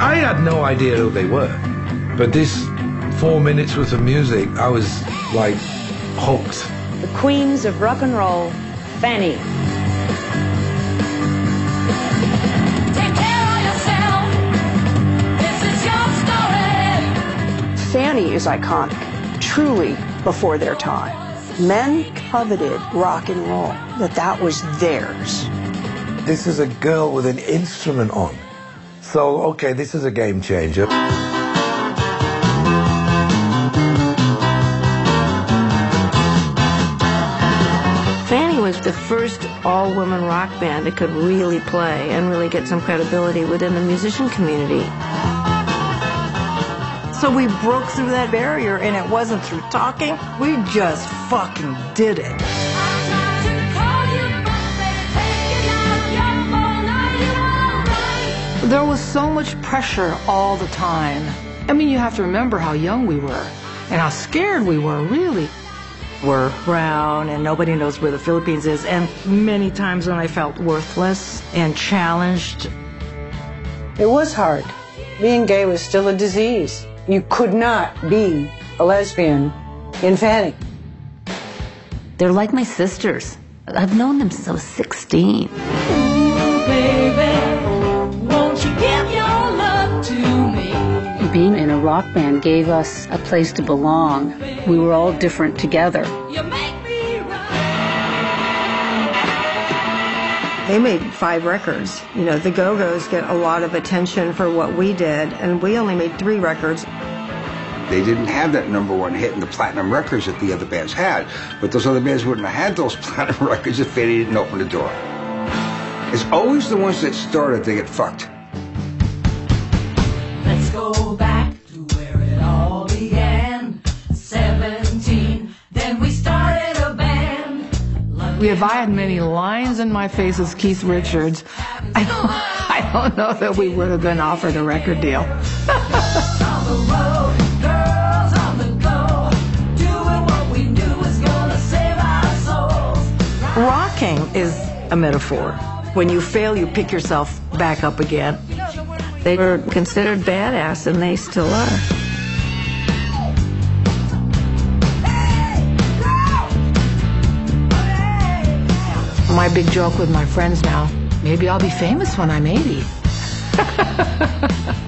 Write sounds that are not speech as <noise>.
I had no idea who they were, but this four minutes worth of music, I was like hooked. The queens of rock and roll, Fanny. Take care of yourself. This is your story. Fanny is iconic, truly before their time. Men coveted rock and roll, that that was theirs. This is a girl with an instrument on. So, okay, this is a game changer. Fanny was the first all woman rock band that could really play and really get some credibility within the musician community. So we broke through that barrier, and it wasn't through talking. We just fucking did it. There was so much pressure all the time. I mean, you have to remember how young we were and how scared we were, really. We're brown, and nobody knows where the Philippines is. And many times when I felt worthless and challenged, It was hard. Being gay was still a disease. You could not be a lesbian in Fanny. They're like my sisters. I've known them since I was 16. Baby, rock band gave us a place to belong. We were all different together. You make me run. they made five records. You know, the Go Go's get a lot of attention for what we did, and we only made three records. They didn't have that number one hit in the platinum records that the other bands had. But those other bands wouldn't have had those <laughs> platinum records if Fanny didn't open the door. It's always the ones that started that get fucked. Let's go back 17, then we started a band. If I had many lines in my face as Keith Richards, I don't, <laughs> I don't know that we would have been offered a record deal. <laughs> On the road, girls on the go, doing what we knew was gonna save our souls. Rocking is a metaphor. When you fail, you pick yourself back up again. They were considered badass, and they still are. My big joke with my friends now, maybe I'll be famous when I'm 80. <laughs>